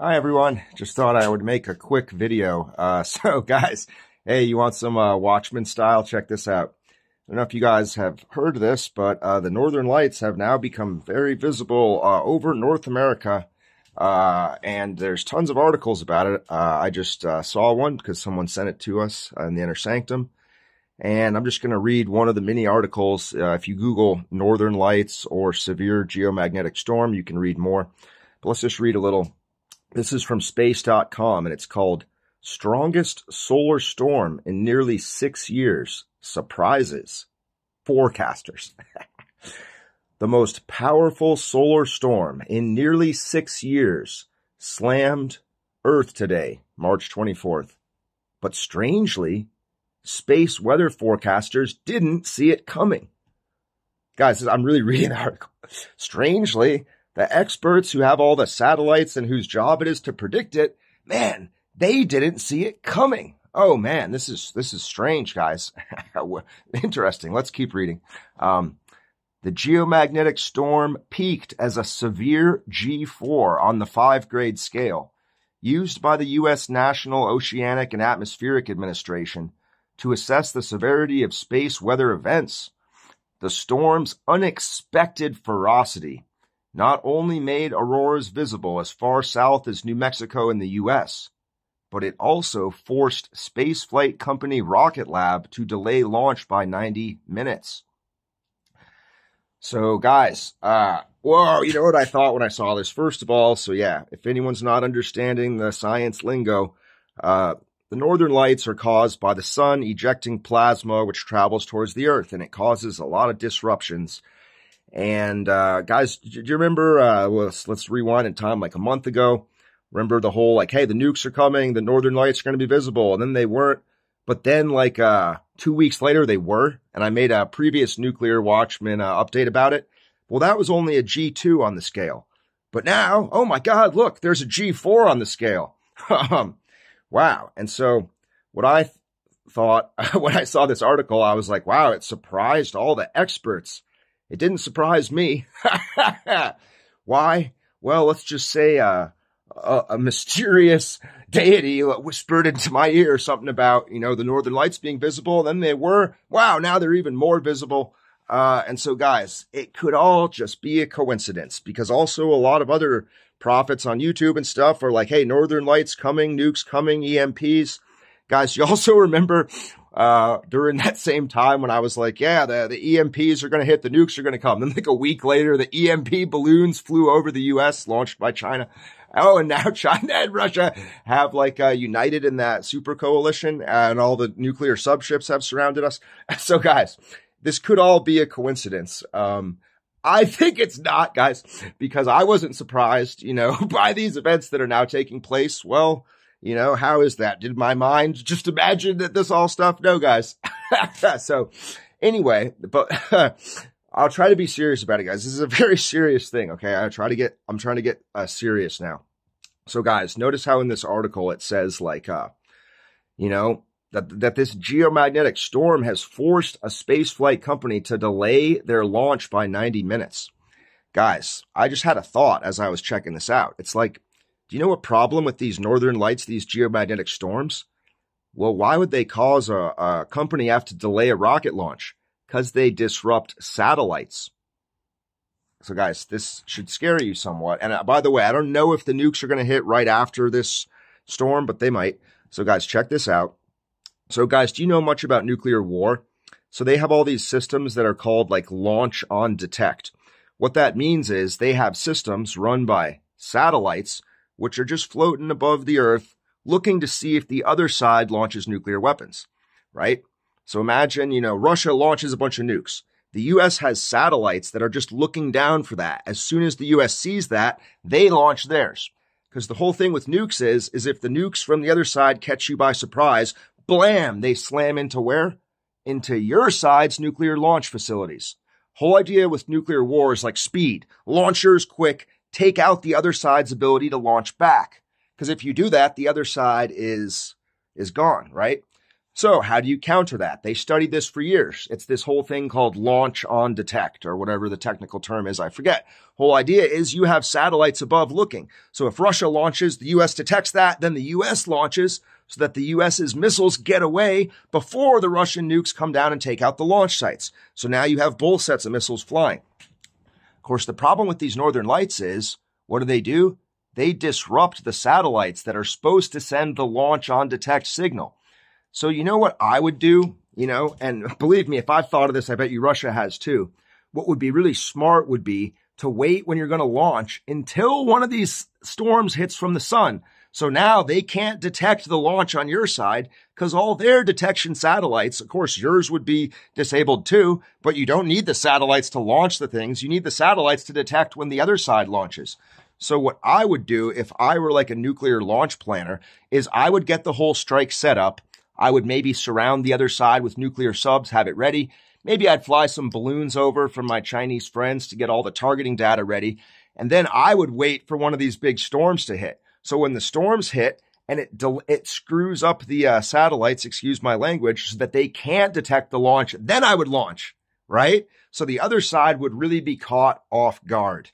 Hi everyone. Just thought I would make a quick video. Uh, so guys, hey, you want some uh, Watchmen style? Check this out. I don't know if you guys have heard this, but uh, the Northern Lights have now become very visible uh, over North America. Uh, and there's tons of articles about it. Uh, I just saw one because someone sent it to us in the Inner Sanctum. And I'm just going to read one of the many articles. if you Google Northern Lights or severe geomagnetic storm, you can read more. But let's just read a little this is from space.com and it's called Strongest Solar Storm in Nearly Six Years Surprises Forecasters. the most powerful solar storm in nearly six years slammed Earth today, March 24th. But strangely, space weather forecasters didn't see it coming. Guys, I'm really reading the article. Strangely, the experts who have all the satellites and whose job it is to predict it, man, they didn't see it coming. Oh man, this is this is strange, guys. Interesting. Let's keep reading. Um, the geomagnetic storm peaked as a severe G4 on the five grade scale, used by the U.S. National Oceanic and Atmospheric Administration to assess the severity of space weather events. The storm's unexpected ferocity not only made auroras visible as far south as New Mexico in the U.S., but it also forced spaceflight company Rocket Lab to delay launch by 90 minutes. So, guys, uh, whoa, you know what I thought when I saw this? First of all, so yeah, if anyone's not understanding the science lingo, uh, the northern lights are caused by the sun ejecting plasma, which travels towards the earth, and it causes a lot of disruptions and uh, guys, do you remember? Uh, let's let's rewind in time, like a month ago. Remember the whole like, hey, the nukes are coming, the northern lights are going to be visible, and then they weren't. But then, like uh, two weeks later, they were, and I made a previous nuclear watchman uh, update about it. Well, that was only a G2 on the scale, but now, oh my God, look, there's a G4 on the scale. Um, wow! And so, what I th- thought when I saw this article, I was like, wow, it surprised all the experts it didn't surprise me. Why? Well, let's just say uh, a, a, mysterious deity whispered into my ear something about, you know, the northern lights being visible. Then they were. Wow, now they're even more visible. Uh, and so, guys, it could all just be a coincidence because also a lot of other prophets on YouTube and stuff are like, hey, northern lights coming, nukes coming, EMPs. Guys, you also remember uh, during that same time when I was like, yeah, the, the EMPs are going to hit, the nukes are going to come. Then like a week later, the EMP balloons flew over the U.S., launched by China. Oh, and now China and Russia have like uh, united in that super coalition and all the nuclear subships have surrounded us. So guys, this could all be a coincidence. Um, I think it's not, guys, because I wasn't surprised, you know, by these events that are now taking place. Well, you know, how is that? Did my mind just imagine that this all stuff? No, guys. so anyway, but I'll try to be serious about it, guys. This is a very serious thing. Okay. I try to get, I'm trying to get uh, serious now. So guys, notice how in this article it says like, uh, you know, that, that this geomagnetic storm has forced a spaceflight company to delay their launch by 90 minutes. Guys, I just had a thought as I was checking this out. It's like, do you know a problem with these northern lights, these geomagnetic storms? Well, why would they cause a, a company have to delay a rocket launch? Because they disrupt satellites. So, guys, this should scare you somewhat. And uh, by the way, I don't know if the nukes are going to hit right after this storm, but they might. So, guys, check this out. So, guys, do you know much about nuclear war? So, they have all these systems that are called like launch on detect. What that means is they have systems run by satellites which are just floating above the earth, looking to see if the other side launches nuclear weapons, right? So imagine, you know, Russia launches a bunch of nukes. The US has satellites that are just looking down for that. As soon as the US sees that, they launch theirs. Because the whole thing with nukes is, is if the nukes from the other side catch you by surprise, blam, they slam into where? Into your side's nuclear launch facilities. Whole idea with nuclear war is like speed, launchers quick, take out the other side's ability to launch back. Because if you do that, the other side is is gone, right? So how do you counter that? They studied this for years. It's this whole thing called launch on detect or whatever the technical term is. I forget. Whole idea is you have satellites above looking. So if Russia launches, the U.S. detects that, then the U.S. launches so that the U.S.'s missiles get away before the Russian nukes come down and take out the launch sites. So now you have both sets of missiles flying. Of course, the problem with these northern lights is what do they do? They disrupt the satellites that are supposed to send the launch on detect signal. So you know what I would do? You know, and believe me, if I've thought of this, I bet you Russia has too. What would be really smart would be to wait when you're going to launch until one of these storms hits from the sun. So now they can't detect the launch on your side because all their detection satellites, of course, yours would be disabled too, but you don't need the satellites to launch the things. You need the satellites to detect when the other side launches. So what I would do if I were like a nuclear launch planner is I would get the whole strike set up I would maybe surround the other side with nuclear subs, have it ready. Maybe I'd fly some balloons over from my Chinese friends to get all the targeting data ready. And then I would wait for one of these big storms to hit. So when the storms hit and it, it screws up the uh, satellites, excuse my language, so that they can't detect the launch, then I would launch, right? So the other side would really be caught off guard.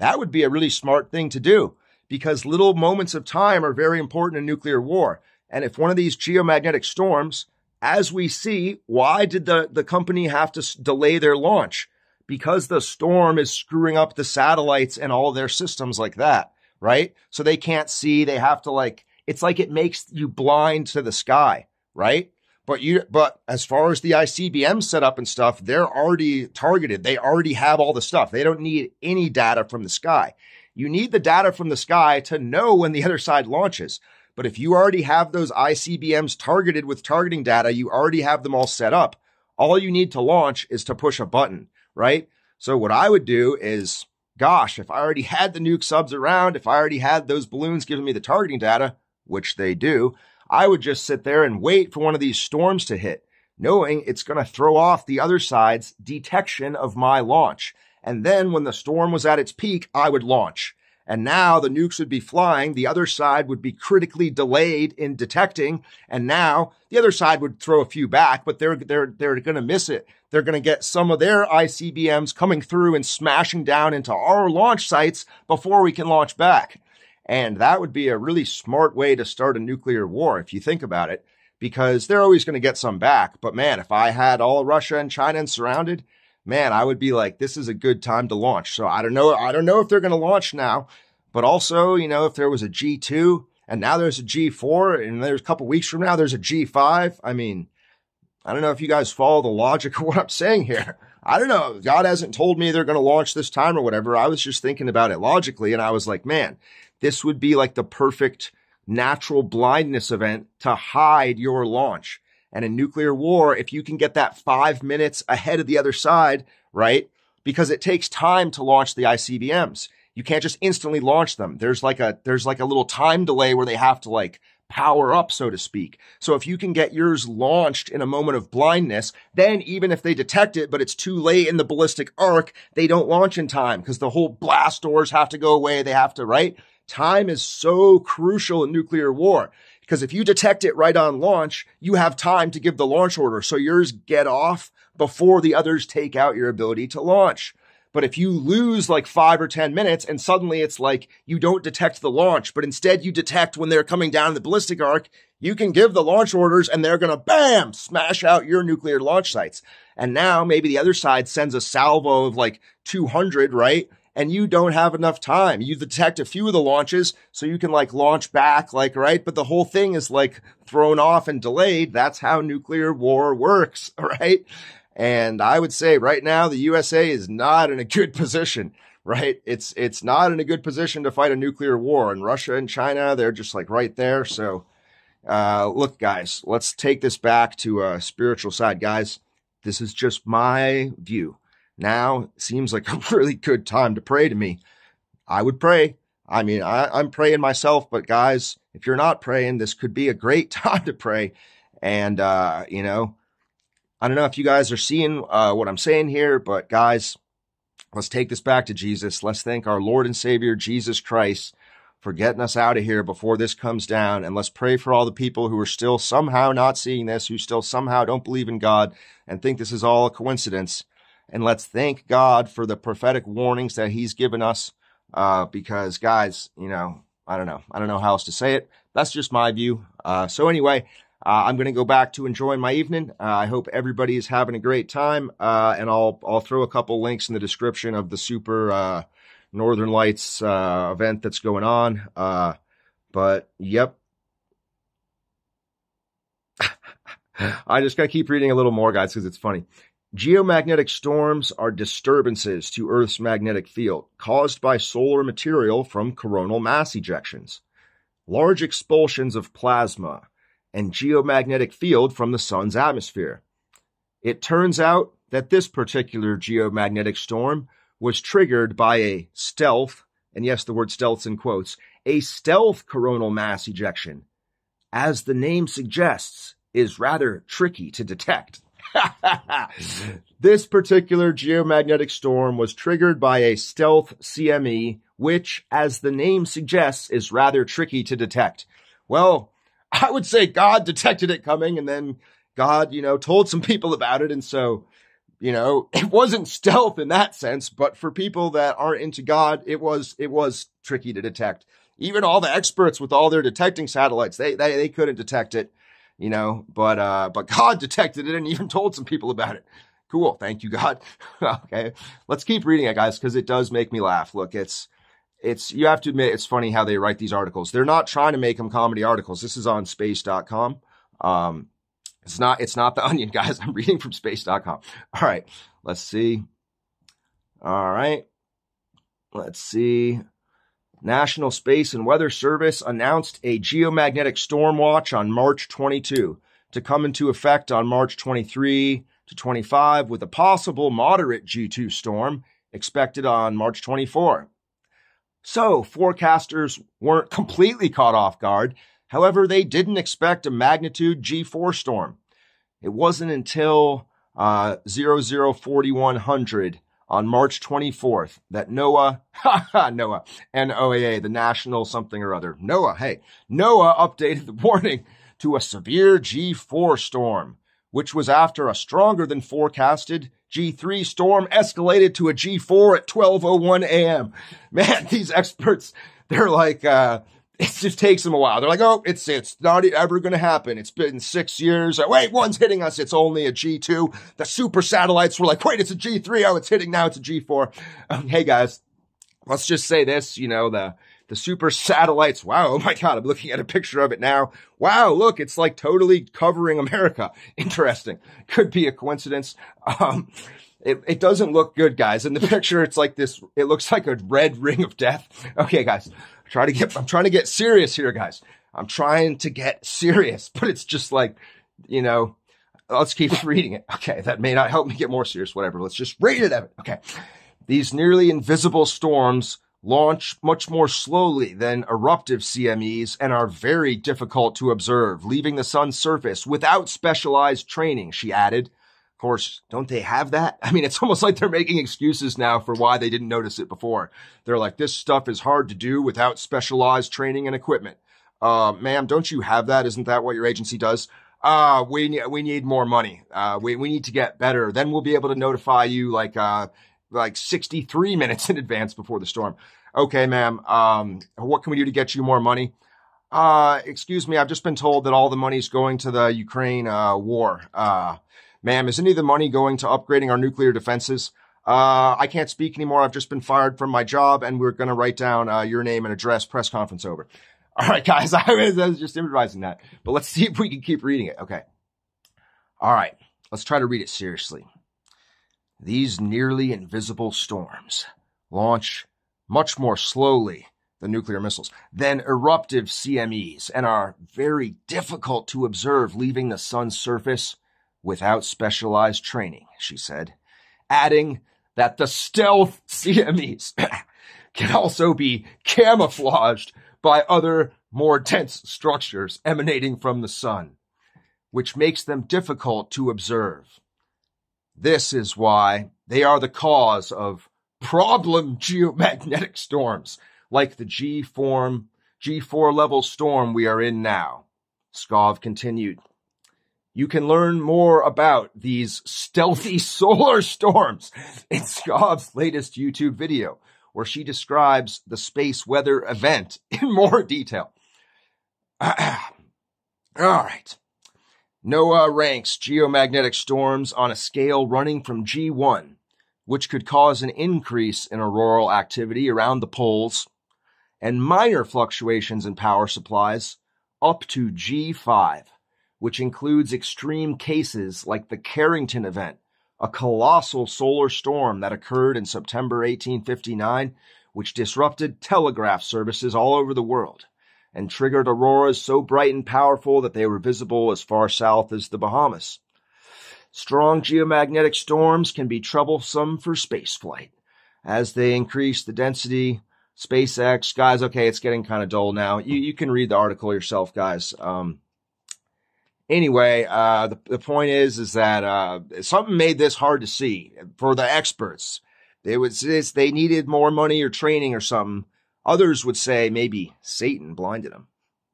That would be a really smart thing to do because little moments of time are very important in nuclear war. And if one of these geomagnetic storms, as we see, why did the, the company have to delay their launch? Because the storm is screwing up the satellites and all their systems like that, right? So they can't see. They have to like, it's like it makes you blind to the sky, right? But you, but as far as the ICBM setup and stuff, they're already targeted. They already have all the stuff. They don't need any data from the sky. You need the data from the sky to know when the other side launches. But if you already have those ICBMs targeted with targeting data, you already have them all set up. All you need to launch is to push a button, right? So what I would do is, gosh, if I already had the nuke subs around, if I already had those balloons giving me the targeting data, which they do, I would just sit there and wait for one of these storms to hit, knowing it's going to throw off the other side's detection of my launch. And then when the storm was at its peak, I would launch. And now the nukes would be flying. The other side would be critically delayed in detecting. And now the other side would throw a few back, but they're, they're, they're going to miss it. They're going to get some of their ICBMs coming through and smashing down into our launch sites before we can launch back. And that would be a really smart way to start a nuclear war if you think about it, because they're always going to get some back. But man, if I had all Russia and China and surrounded, man, I would be like, this is a good time to launch. So I don't know. I don't know if they're going to launch now, but also, you know, if there was a G2 and now there's a G4 and there's a couple weeks from now, there's a G5. I mean, I don't know if you guys follow the logic of what I'm saying here. I don't know. God hasn't told me they're going to launch this time or whatever. I was just thinking about it logically and I was like, man, this would be like the perfect natural blindness event to hide your launch. And in nuclear war, if you can get that five minutes ahead of the other side, right? Because it takes time to launch the ICBMs. You can't just instantly launch them. There's like a, there's like a little time delay where they have to like power up, so to speak. So if you can get yours launched in a moment of blindness, then even if they detect it, but it's too late in the ballistic arc, they don't launch in time because the whole blast doors have to go away. They have to, right? Time is so crucial in nuclear war. Because if you detect it right on launch, you have time to give the launch order. So yours get off before the others take out your ability to launch. But if you lose like five or 10 minutes and suddenly it's like you don't detect the launch, but instead you detect when they're coming down the ballistic arc, you can give the launch orders and they're going to bam, smash out your nuclear launch sites. And now maybe the other side sends a salvo of like 200, right? And you don't have enough time. You detect a few of the launches so you can like launch back, like, right? But the whole thing is like thrown off and delayed. That's how nuclear war works, right? And I would say right now, the USA is not in a good position, right? It's, it's not in a good position to fight a nuclear war and Russia and China, they're just like right there. So, uh, look, guys, let's take this back to a spiritual side, guys. This is just my view. Now seems like a really good time to pray to me. I would pray. I mean, I, am praying myself, but guys, if you're not praying, this could be a great time to pray. And, uh, you know, I don't know if you guys are seeing uh, what I'm saying here, but guys, let's take this back to Jesus. Let's thank our Lord and Savior, Jesus Christ, for getting us out of here before this comes down. And let's pray for all the people who are still somehow not seeing this, who still somehow don't believe in God and think this is all a coincidence. And let's thank God for the prophetic warnings that He's given us. Uh, because guys, you know, I don't know. I don't know how else to say it. That's just my view. Uh, so anyway, uh, I'm going to go back to enjoying my evening. Uh, I hope everybody is having a great time. Uh, and I'll, I'll throw a couple links in the description of the super, uh, Northern Lights event that's going on. But yep. I just gotta keep reading a little more, guys, because it's funny. Geomagnetic storms are disturbances to Earth's magnetic field caused by solar material from coronal mass ejections, large expulsions of plasma, and geomagnetic field from the sun's atmosphere. It turns out that this particular geomagnetic storm was triggered by a stealth, and yes, the word stealth's in quotes, a stealth coronal mass ejection, as the name suggests, is rather tricky to detect. this particular geomagnetic storm was triggered by a stealth CME, which, as the name suggests, is rather tricky to detect. Well, I would say God detected it coming and then God, you know, told some people about it. And so you know, it wasn't stealth in that sense, but for people that aren't into God, it was, it was tricky to detect. Even all the experts with all their detecting satellites, they, they, they couldn't detect it, you know, but, uh, but God detected it and even told some people about it. Cool. Thank you, God. okay. Let's keep reading it, guys, because it does make me laugh. Look, it's, it's, you have to admit, it's funny how they write these articles. They're not trying to make them comedy articles. This is on space.com. Um, it's not, it's not the onion, guys. I'm reading from space.com. All right. Let's see. All right. Let's see. National Space and Weather Service announced a geomagnetic storm watch on March 22 to come into effect on March 23 to 25 with a possible moderate G2 storm expected on March 24. So forecasters weren't completely caught off guard However, they didn't expect a magnitude G4 storm. It wasn't until uh, 004100 on March 24th that NOAA, NOAA, N-O-A-A, the national something or other, NOAA, hey, NOAA updated the warning to a severe G4 storm, which was after a stronger than forecasted G3 storm escalated to a G4 at 12.01 a.m. Man, these experts, they're like, uh, it just takes them a while. They're like, oh, it's it's not ever going to happen. It's been six years. Wait, one's hitting us. It's only a G2. The super satellites were like, wait, it's a G3. Oh, it's hitting now. It's a G4. Um, hey guys, let's just say this. You know the the super satellites. Wow, oh my god, I'm looking at a picture of it now. Wow, look, it's like totally covering America. Interesting. Could be a coincidence. Um, it, it doesn't look good, guys. In the picture, it's like this, it looks like a red ring of death. Okay, guys, try to get, I'm trying to get serious here, guys. I'm trying to get serious, but it's just like, you know, let's keep reading it. Okay. That may not help me get more serious, whatever. Let's just read it. Okay. These nearly invisible storms launch much more slowly than eruptive CMEs and are very difficult to observe, leaving the sun's surface without specialized training, she added course, don't they have that? I mean, it's almost like they're making excuses now for why they didn't notice it before. They're like, this stuff is hard to do without specialized training and equipment. Uh, ma'am, don't you have that? Isn't that what your agency does? Uh, we need, we need more money. Uh, we, we need to get better. Then we'll be able to notify you like, uh, like 63 minutes in advance before the storm. Okay, ma'am. Um, what can we do to get you more money? Uh, excuse me. I've just been told that all the money's going to the Ukraine, uh, war. Uh, Ma'am, is any of the money going to upgrading our nuclear defenses? Uh, I can't speak anymore. I've just been fired from my job and we're going to write down uh, your name and address, press conference over. All right, guys, I was, I was just improvising that, but let's see if we can keep reading it. Okay. All right, let's try to read it seriously. These nearly invisible storms launch much more slowly than nuclear missiles, than eruptive CMEs, and are very difficult to observe leaving the sun's surface without specialized training, she said, adding that the stealth CMEs can also be camouflaged by other more dense structures emanating from the sun, which makes them difficult to observe. This is why they are the cause of problem geomagnetic storms like the G form G4 level storm we are in now. Skov continued. You can learn more about these stealthy solar storms in Skov's latest YouTube video, where she describes the space weather event in more detail. All right. NOAA ranks geomagnetic storms on a scale running from G1, which could cause an increase in auroral activity around the poles, and minor fluctuations in power supplies up to G5 which includes extreme cases like the Carrington event, a colossal solar storm that occurred in September 1859, which disrupted telegraph services all over the world and triggered auroras so bright and powerful that they were visible as far south as the Bahamas. Strong geomagnetic storms can be troublesome for spaceflight as they increase the density. SpaceX, guys, okay, it's getting kind of dull now. You, you can read the article yourself, guys. Um, anyway, uh, the, the point is, is that, uh, something made this hard to see for the experts. It was this, they needed more money or training or something. Others would say maybe Satan blinded them,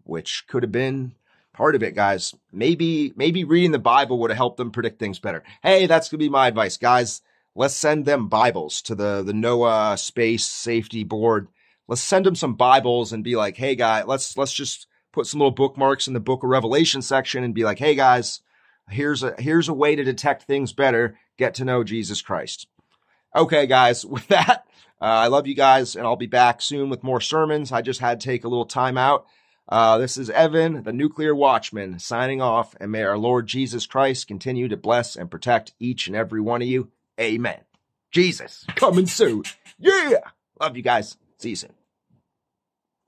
which could have been part of it, guys. Maybe, maybe reading the Bible would have helped them predict things better. Hey, that's to be my advice, guys. Let's send them Bibles to the, the NOAA Space Safety Board. Let's send them some Bibles and be like, hey, guy, let's, let's just put some little bookmarks in the book of Revelation section and be like, hey guys, here's a here's a way to detect things better, get to know Jesus Christ. Okay, guys, with that, uh, I love you guys, and I'll be back soon with more sermons. I just had to take a little time out. Uh, this is Evan, the nuclear watchman, signing off, and may our Lord Jesus Christ continue to bless and protect each and every one of you. Amen. Jesus, coming soon. Yeah. Love you guys. See you soon.